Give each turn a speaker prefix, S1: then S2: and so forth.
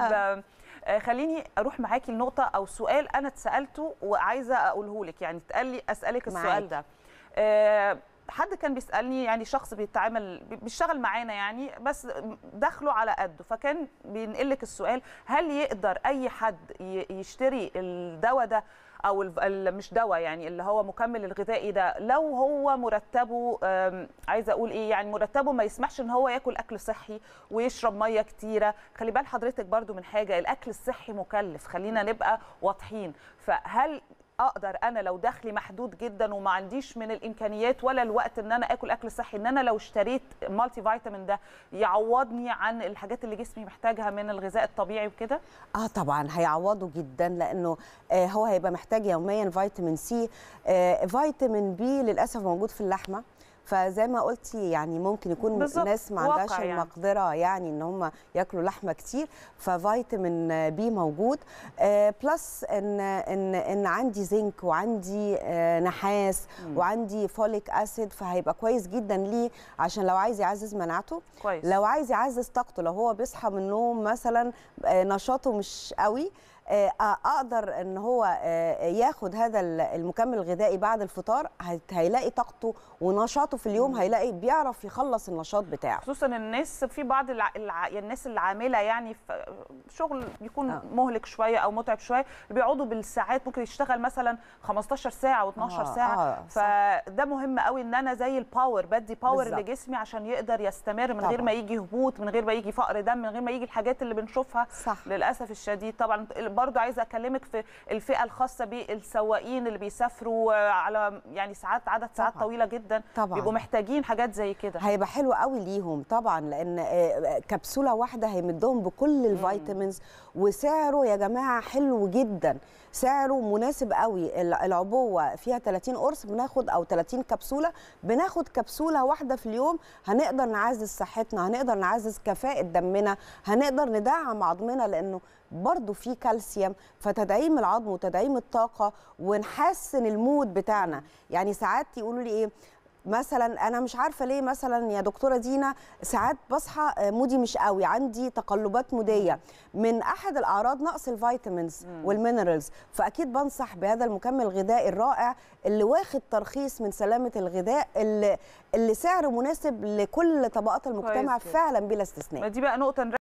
S1: آه. آه، خليني أروح معاكي لنقطة أو سؤال أنا اتسألته وعايزة أقوله لك يعني اتقال لي
S2: أسألك.
S1: السؤال ده آه، حد كان بيسألني يعني شخص بيتعامل بيشتغل معانا يعني بس دخله على قده فكان بينقل لك السؤال هل يقدر أي حد يشتري الدواء ده أو مش دواء يعني اللي هو مكمل الغذائي ده لو هو مرتبه عايزة أقول إيه يعني مرتبه ما يسمحش إن هو ياكل أكل صحي ويشرب مية كتيرة. خلي بال حضرتك برضو من حاجة الأكل الصحي مكلف خلينا نبقى واضحين. فهل أقدر أنا لو دخلي محدود جدا وما عنديش من الإمكانيات ولا الوقت إن أنا آكل أكل صحي إن أنا لو اشتريت multivitamin ده يعوضني عن الحاجات اللي جسمي محتاجها من الغذاء الطبيعي وكده؟
S2: آه طبعا هيعوضوا جدا لأنه آه هو هيبقى محتاج يوميا فيتامين C آه فيتامين B للأسف موجود في اللحمة. فزي ما قلتي يعني ممكن يكون ناس ما عندهاش
S1: يعني.
S2: المقدرة يعني إن هم ياكلوا لحمة كتير ففيتامين B موجود. آه plus إن إن إن عندي زنك وعندي آه نحاس وعندي folic acid فهيبقى كويس جدا ليه؟ عشان لو عايز يعزز مناعته.
S1: كويس.
S2: لو عايز يعزز طاقته لو هو بيصحى من النوم مثلا آه، نشاطه مش قوي آه، أقدر إن هو آه، ياخد هذا ال- المكمل الغذائي بعد الفطار هيلاقي طاقته ونشاطه في اليوم هيلاقي بيعرف يخلص النشاط بتاعه
S1: خصوصا الناس في بعض الع... الع... الناس اللي عامله يعني في شغل يكون
S2: آه.
S1: مهلك شوية أو متعب شوية بيقعدوا بالساعات ممكن يشتغل مثلا 15 ساعة و12
S2: آه،
S1: ساعة
S2: آه،.
S1: فده مهم قوي إن أنا زي ال power بدي
S2: power.
S1: لجسمي عشان يقدر يستمر من غير
S2: طبعاً.
S1: ما يجي هبوط من غير ما يجي فقر دم من غير ما يجي الحاجات اللي بنشوفها
S2: صح
S1: للأسف الشديد طبعا برضو عايزة أكلمك في الفئة الخاصة بالسواقين اللي بيسافروا على يعني ساعات عدد ساعات
S2: طبعاً.
S1: طويلة جدا.
S2: طبعا.
S1: بيبقوا محتاجين حاجات زي كده.
S2: هيبقى حلو قوي ليهم طبعا لأن آه، كبسولة واحدة هيمدهم بكل الفيتامينز وسعره يا جماعة حلو جدا. سعره مناسب قوي. ال- العبوة فيها 30 قرص بناخد أو 30 كبسولة. بناخد كبسولة واحدة في اليوم هنقدر نعزز صحتنا هنقدر نعزز كفاءة دمنا هنقدر ندعم عظمنا لأنه برضه في كالسيوم فتدعيم العظم وتدعيم الطاقة ونحسن ال mood بتاعنا. يعني ساعات يقولوا لي إيه مثلا أنا مش عارفة ليه مثلا يا دكتورة دينا ساعات بصحى آه، mood ي مش قوي عندي تقلبات مودية. من أحد الأعراض نقص ال vitamins وال minerals. فأكيد بنصح بهذا المكمل الغذائي الرائع اللي واخد ترخيص من سلامة الغذاء اللي اللي سعره مناسب لكل طبقات المجتمع. فعلا بلا استثناء.